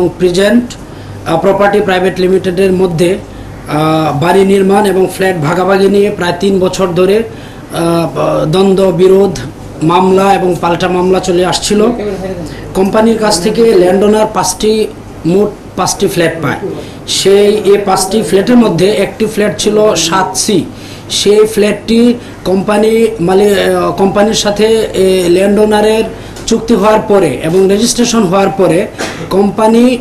এবং present property private লিমিটেডের মধ্যে বাড়ি নির্মাণ এবং ফ্ল্যাট ভাগাভাগি নিয়ে প্রায় তিন বছর ধরে দ্বন্দ্ব, বিরোধ, মামলা এবং পাল্টা মামলা চলে আসছিল। কোম্পানির কাছ থেকে ল্যান্ড ওনার পাঁচটি, মোট পাঁচটি ফ্ল্যাট পায়। সেই এই পাঁচটি ফ্ল্যাটের মধ্যে একটি ফ্ল্যাট ছিল সাত সি সেই ফ্ল্যাটটি কোম্পানি মালি কোম্পানির সাথে ল্যান্ড ওনারের চুক্তি হওয়ার পরে এবং রেজিস্ট্রেশন হওয়ার পরে কোম্পানি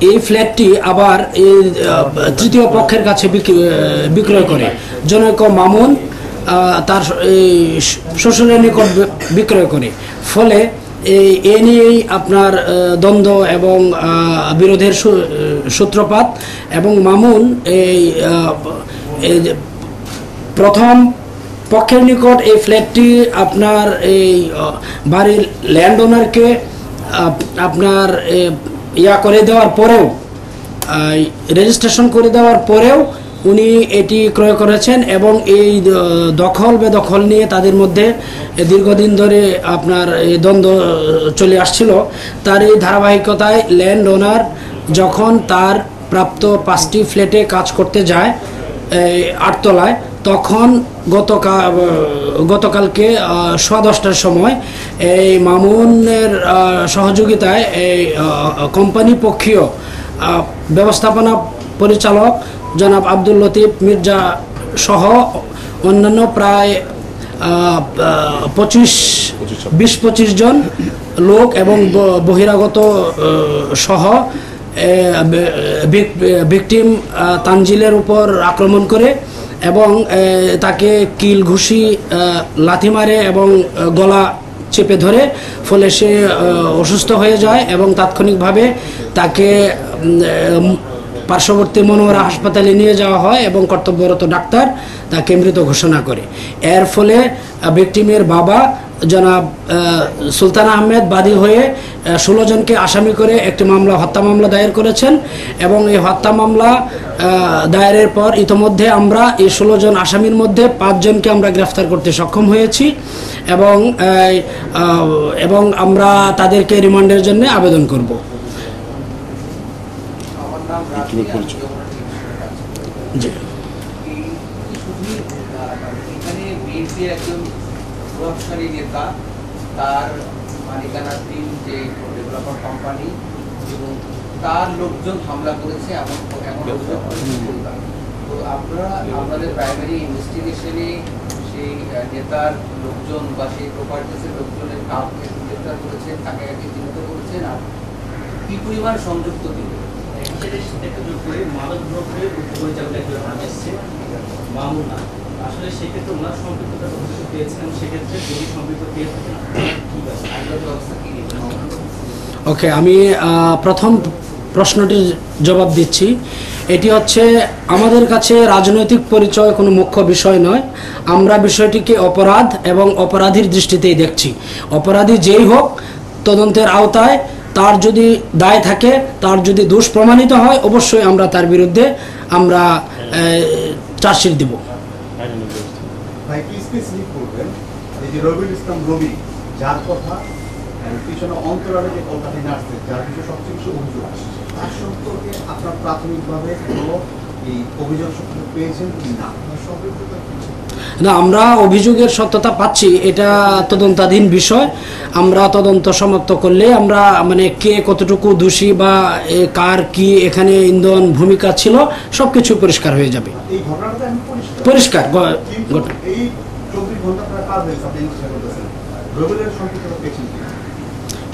এই ফ্ল্যাটটি আবার এই তৃতীয় পক্ষের কাছে বিক্রি- বিক্রয় করে। জনৈক মামুন তার এই শ্বশুরের নিকট বিক্রয় করে। ফলে এই, এ নিয়েই আপনার দ্বন্দ্ব এবং বিরোধের সূত্রপাত এবং মামুন এই প্রথম পক্ষের নিকট এই ফ্ল্যাটটি আপনার এই বাড়ির ল্যান্ড ওনারকে আপনার ইয়া করে দেওয়ার পরেও রেজিস্ট্রেশন করে দেওয়ার পরেও উনি এটি ক্রয় করেছেন এবং এই দখল, বেদখল নিয়ে তাদের মধ্যে দীর্ঘদিন ধরে আপনার এই দ্বন্দ্ব চলে আসছিল। তার এই ধারাবাহিকতায় ল্যান্ড ওনার যখন তার প্রাপ্ত পাঁচটি ফ্ল্যাটে কাজ করতে যায় আটতলায়, তখন গতকাল, গতকালকে সোয়া দশটার সময় এই মামুনের সহযোগিতায় এই কোম্পানি পক্ষীয় ব্যবস্থাপনা পরিচালক জনাব আব্দুল লতিফ মির্জা সহ অন্যান্য প্রায় পঁচিশ, বিশ, পঁচিশ জন লোক এবং বহিরাগত সহ ভিকটিম তানজিলের উপর আক্রমণ করে এবং তাকে কিল ঘুষি লাথি মারে এবং গলা চেপে ধরে, ফলে সে অসুস্থ হয়ে যায় এবং তাৎক্ষণিকভাবে তাকে পার্শ্ববর্তী মনোহরা হাসপাতালে নিয়ে যাওয়া হয় এবং কর্তব্যরত ডাক্তার তাকে মৃত ঘোষণা করে। এর ফলে ভিকটিমের বাবা জনাব সুলতান আহমেদ বাদী হয়ে ষোলো জনকে আসামি করে একটি মামলা, হত্যা মামলা দায়ের করেছেন এবং এই হত্যা মামলা দায়েরের পর ইতোমধ্যে আমরা এই ষোলো জন আসামির মধ্যে পাঁচজনকে আমরা গ্রেফতার করতে সক্ষম হয়েছি এবং এবং আমরা তাদেরকে রিমান্ডের জন্য আবেদন করব। জি একজন নেতা তার মালিকানাধীন যে ডেভেলপার কোম্পানি এবং তার লোকজন হামলা করেছে এমন। তো আপনারা আপনাদের প্রাইমারি ইনভেস্টিগেশনে সেই নেতার লোকজন বা সেই প্রপার্টিসের লোকজনের কাউকে গ্রেফতার করেছেন তাকে আগে চিহ্নিত করেছেন আর কি পরিমাণ সংযুক্ত তিনি? সেটা একটা যোগ করে মাদক দ্রব্যের উপপরিচালক একজন নাম এসছে মামুন আসলে সেক্ষেত্রে ওনার সেক্ষেত্রে যদি সম্পৃক্ত পেয়ে থাকেন ব্যবস্থা কি ওকে, আমি প্রথম প্রশ্নটির জবাব দিচ্ছি। এটি হচ্ছে, আমাদের কাছে রাজনৈতিক পরিচয় কোনো মুখ্য বিষয় নয়। আমরা বিষয়টিকে অপরাধ এবং অপরাধীর দৃষ্টিতেই দেখছি। অপরাধী যেই হোক, তদন্তের আওতায় তার যদি দায় থাকে, তার যদি দোষ প্রমাণিত হয়, অবশ্যই আমরা তার বিরুদ্ধে আমরা চার্জশিট দিব। ভাই, কি স্পেসিফিক করবেন এই যে রবিউল ইসলাম রবি, যার কথা পিছনে অন্তরালে যে কলকাতায় নার্সে যার বিষয়ে সবচেয়ে বেশি অভিযোগ আসছে তার সম্পর্কে আপনার প্রাথমিকভাবে কোনো এই অভিযোগ সম্পর্কে পেয়েছেন কি না আপনার কি ছিল? না আমরা অভিযোগের সত্যতা পাচ্ছি এটা তদন্তাধীন বিষয়। আমরা তদন্ত সমাপ্ত করলে আমরা মানে কে কতটুকু দোষী বা কার কি এখানে ইন্ধন ভূমিকা ছিল সব কিছু পরিষ্কার হয়ে যাবে। পরিষ্কার সম্পৃক্ততা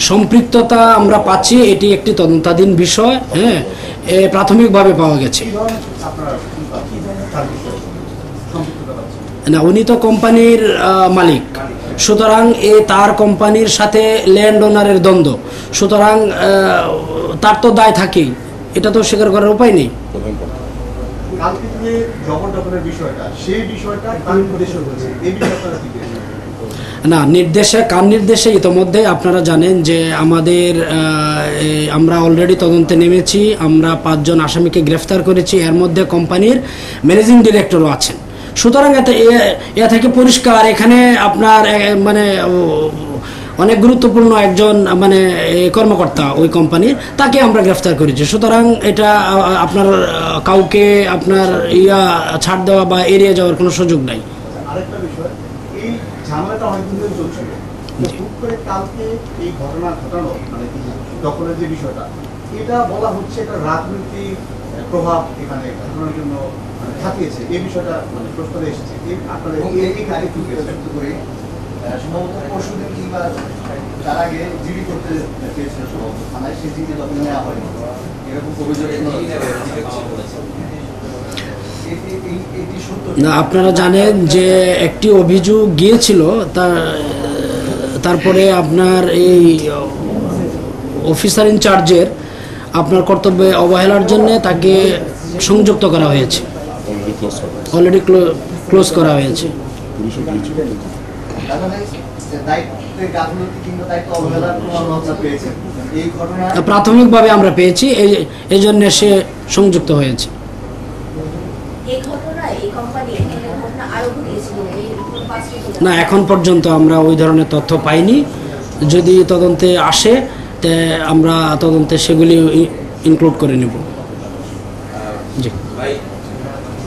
সম্পৃক্ততা আমরা পাচ্ছি এটি একটি তদন্তাধীন বিষয় হ্যাঁ এ প্রাথমিকভাবে পাওয়া গেছে। না উনি তো কোম্পানির মালিক। সুতরাং এ তার কোম্পানির সাথে ল্যান্ড ওনারের দ্বন্দ্ব। সুতরাং তার তো দায় থাকেই। এটা তো স্বীকার করার উপায় নেই? না নির্দেশে কার নির্দেশে ইতোমধ্যে আপনারা জানেন যে আমাদের আমরা অলরেডি তদন্তে নেমেছি আমরা পাঁচজন আসামিকে গ্রেফতার করেছি এর মধ্যে কোম্পানির ম্যানেজিং ডিরেক্টরও আছেন। সুতরাং এতে এ- থেকে পরিষ্কার এখানে আপনার মানে অনেক গুরুত্বপূর্ণ একজন মানে কর্মকর্তা ওই কোম্পানির তাকে আমরা গ্রেফতার করেছি। সুতরাং এটা আপনার কাউকে আপনার ইয়া ছাড় দেওয়া বা এড়িয়ে যাওয়ার কোনো সুযোগ নাই। আরেকটা বিষয় এই ঝামেলাটা অনেকদিন চলছিল। করে কালকে এই ঘটনা ঘটানো মানে দখলের যে বিষয়টা এটা বলা হচ্ছে এটা রাজনৈতিক প্রভাব এখানে ঘটনার জন্য থাকিয়েছে এই বিষয়টা মানে প্রশ্নে এসেছে। এই- যুক্ত করে সম্ভবত পরশু দিন কিংবা তার আগে জিডি করতে চেয়েছিল সম্ভবত থানায় সেই জিডি তখন নেওয়া হয়নি। এরকম অভিযোগ না আপনারা জানেন যে একটি অভিযোগ গিয়েছিল তার তারপরে আপনার এই অফিসার ইনচার্জের আপনার কর্তব্যে অবহেলার জন্য তাকে সংযুক্ত করা হয়েছে। অলরেডি ক্লোজ করা হয়েছে। প্রাথমিকভাবে আমরা পেয়েছি এই এই জন্য সে সংযুক্ত হয়েছে। না এখন পর্যন্ত আমরা ওই ধরনের তথ্য পাইনি। যদি তদন্তে আসে আমরা তদন্তে সেগুলি ইনক্লুড করে নেব। জি। ভাই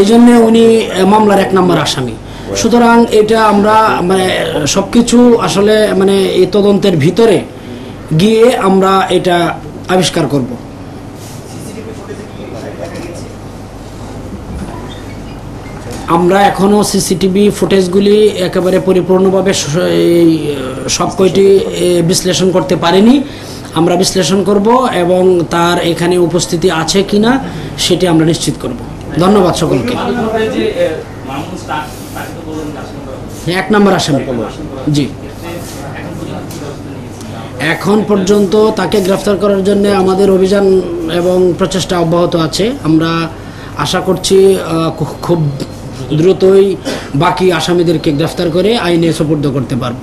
এই জন্যে উনি মামলার এক নম্বর আসামি। সুতরাং এটা আমরা মানে সব কিছু আসলে মানে এই তদন্তের ভিতরে গিয়ে আমরা এটা আবিষ্কার করব। আমরা এখনও সিসিটিভি ফুটেজগুলি একেবারে পরিপূর্ণভাবে এই, সব কয়টি বিশ্লেষণ করতে পারিনি। আমরা বিশ্লেষণ করব এবং তার এখানে উপস্থিতি আছে কিনা সেটি আমরা নিশ্চিত করব। ধন্যবাদ সকলকে। এক নম্বর আসামি। জি। এখন পর্যন্ত তাকে গ্রেফতার করার জন্য আমাদের অভিযান এবং প্রচেষ্টা অব্যাহত আছে। আমরা আশা করছি খুব দ্রুতই বাকি আসামিদেরকে গ্রেফতার করে আইনে সোপর্দ করতে পারব।